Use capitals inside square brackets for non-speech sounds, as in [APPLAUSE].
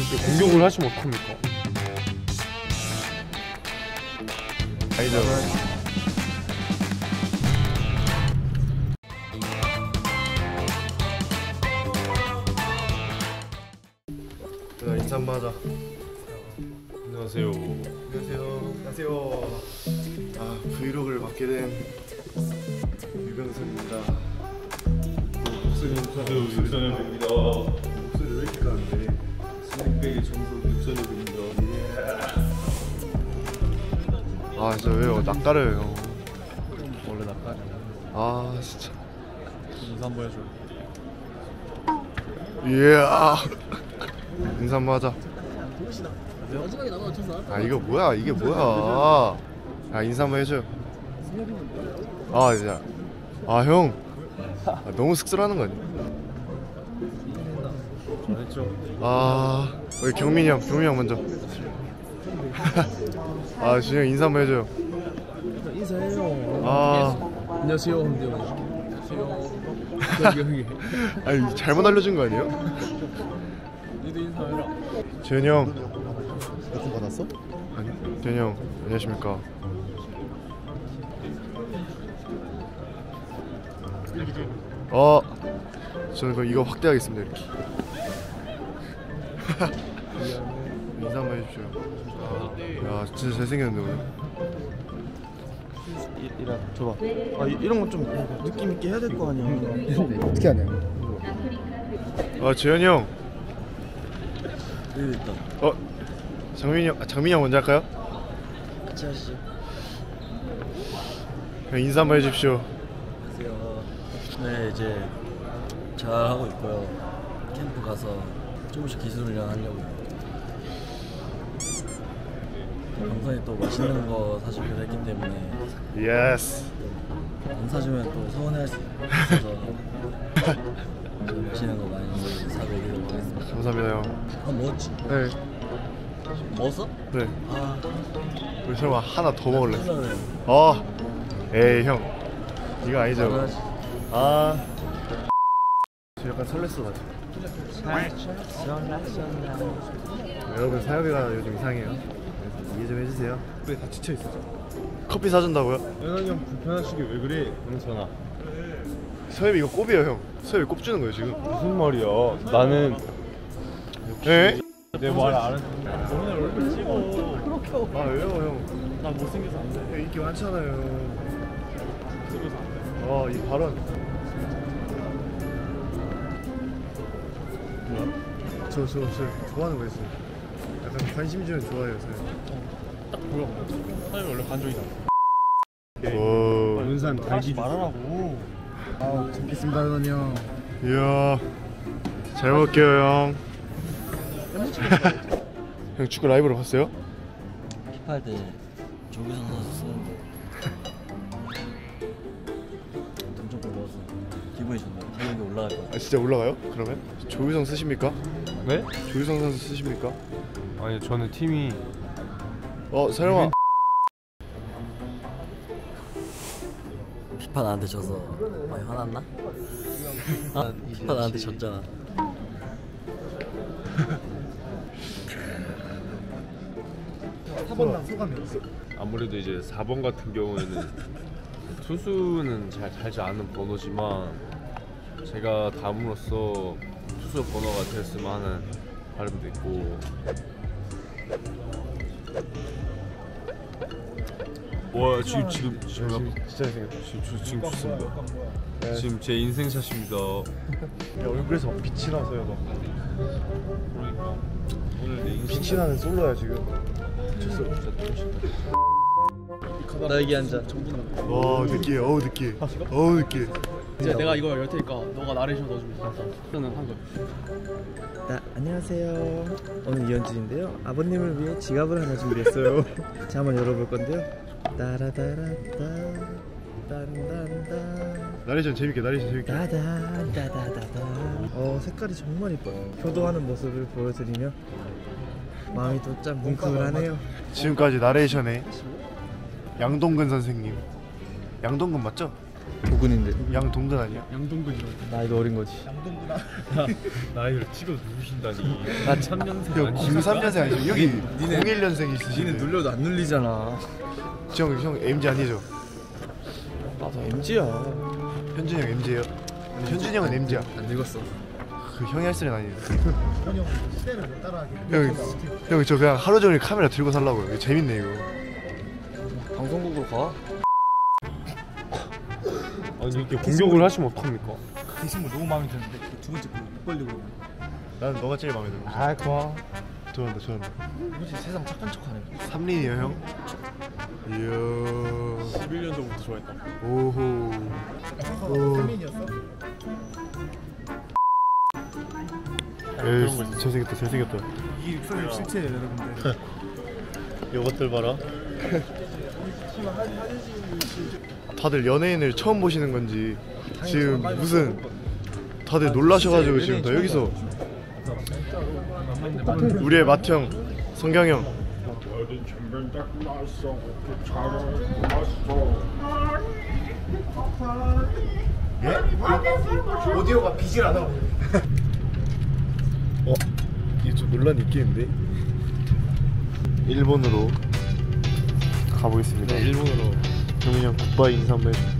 이렇게 공격을 하시면 어떡합니까? 아니죠. 자, 인사 한번 하자. 안녕하세요. 안녕하세요. 안녕하세요. 아, 브이로그를 맡게 된 유병선입니다. 목소리 안녕하세요. 육선현입니다. 목소리 왜 이렇게 가는데? 진짜 왜요? 낯가려요, 형. 원래 낯가려. 아, 진짜. 인사 한번 해줘. 예. 아. 인사 한번 하자. 마지막에 나만 어쩌서 아, 이거 뭐야? 이게 뭐야? 아, 인사 한번 해줘요. 아, 진짜. 아, 형. 아, 너무 쑥스러워하는 거 아니야? 잘했죠. 아, 우리 경민이 형, 경민이 형 먼저. 아, 준영 인사 한번 해줘요. 인사해요. 아, 안녕하세요, 홍대원. 안녕하세요. [LAUGHS] 아니 잘못 알려준 거 아니에요? 니도 인사해라. 재현이 형, 몇분 받았어? 아니, 재현이 형, 안녕하십니까? 어, 저는 그럼 이거 확대하겠습니다 이렇게. [LAUGHS] 인사 한번 해주십시오. 야, 진짜 잘생겼는데 오늘. 이라 줘봐. 아 이, 이런 건 좀 느낌 있게 해야 될 거 아니야. 어떻게 하냐? 아, 재현이 형, 여기 있다. 어, 장민이 형, 아, 장민이 형 먼저 할까요? 같이 하시죠. 형 인사 한번 해주십시오. 안녕하세요. 네 이제 잘 하고 있고요. 캠프 가서 조금씩 기술 훈련 하려고 요. 방송에 또 맛있는 거 사주기로 했기 때문에 yes. 안 사주면 또 서운해할 수 있어서 좀 맛있는 거 많이 사드리도록 하겠습니다. 감사합니다 형. 아 먹었지? 네, 먹었어? 네. 아 우리 설마 하나 더 먹을래? 큰일 어, 에이 형, 이거 아니죠? 아, 저 약간 설렜어 가지고. 여러분 사역이가 요즘 이상해요. 이해 좀 해주세요. 왜다 지쳐 있어? 커피 사준다고요? 연환이 형 불편하시게 왜 그래? 영선아. 서엽이 이거 꼽이에요 형. 서엽이 꼽주는 거예요 지금. 무슨 말이야? 나는 에? 내말안 했는데. 오늘 얼굴 찍어. 아 왜요 형? 나 못생겨서 안 돼. 형 인기 많잖아요. 못생겨서 안 돼. 아, 이 발언. 저, 저, 저 좋아하는 거 있어요. 약간 관심 주면 좋아해요, 저. 딱 보여. 사람이 원래 관종이잖아. 오, 윤산 달기 말하라고. 아, 재밌습니다, 현이 형. 이야, 잘 먹을게요, 형. [LAUGHS] 형 축구 라이브로 봤어요? 힙할 때 조규성 선수 쓰는데 동점골 넣어서 기분이 좋네요. 체력이 올라갈 것 같아요. 아, 진짜 올라가요? 그러면? 조유성 쓰십니까? 네? 조유성 선수 쓰십니까? 아니 저는 팀이 어, 설마. 피파 나한테 져서 많이 화났나? 아, 피파 나한테 졌잖아. 사번당 소감이 없어. 아무래도 이제 4번 같은 경우에는 [LAUGHS] 투수는 잘 달지 않는 번호지만 제가 담으로써 투수 번호가 됐으면 하는 바람도 있고 와 지금 지금 지금 진짜 잘생겼다. 지금 저- 지금 좋습니다. 지금 제 인생샷입니다. 야, 얼굴에서 막 빛이 나서요, 막. 그러니까 오늘 내 인생 빛이 나는 솔로야, 지금. 나 여기 앉아. 와, 느끼해. 어우, 느끼해. 어우, 느끼해. 이제 내가 이거 열 테니까 너가 나레이션 넣어주면 돼. 저는 한 거. 네, 안녕하세요. 오늘 이현진인데요. 아버님을 위해 지갑을 하나 준비했어요. [LAUGHS] 자, 한번 열어볼 건데요. 따라다라따, 딴딴따, 나레이션 재밌게, 나레이션 재밌게. 따단, 따다다다. 어, 색깔이 정말 이뻐요. 효도하는 모습을 보여드리며 마음이 또 참 뭉클하네요. 지금까지 나레이션의 양동근 선생님. 양동근 맞죠? 도군인데 양동근 아니야? 양동근이라고. 나이도 어린 거지. [LAUGHS] 나이를 찍어 누르신다니. 나 3년생 형 93년생 아니죠? 여기 01년생 있으시네 눌려도 안 눌리잖아. 형, 형 MG 아니죠? 나도 MG야. 현준이 형 MG예요? 현준이 형은 MG야 안 늙었어. 그 형이 할 소리는 아니에요 형형 시대를 못 따라하게 형저 그냥 하루 종일 카메라 들고 살라고요 재밌네 이거 방송국으로 가. 아니 이렇게 공격을 하시면 어떡합니까? 나는 너가 제일 마음에 들어 아 고마워. 좋아한다 좋아한다. 뭐지? 세상 착한 척하네. 삼린이에요 형? 이야. 11년도부터 좋아했다. 오호. 삼린이었어? 에이 잘생겼다 잘생겼다. 이게 육성의 실체예요 여러분들. [LAUGHS] 이것들 봐라 [LAUGHS] 다들 연예인을 처음 보시는 건지 지금 무슨 다들 놀라셔가지고 지금 다 여기서 우리의 맏형 성경형 오디오가 비질 않아 [LAUGHS] 어? 이게 좀 논란이 있겠는데? 일본으로 가보겠습니다 네, 일본어로 경민이 형 굿바이 인사 한번 해줘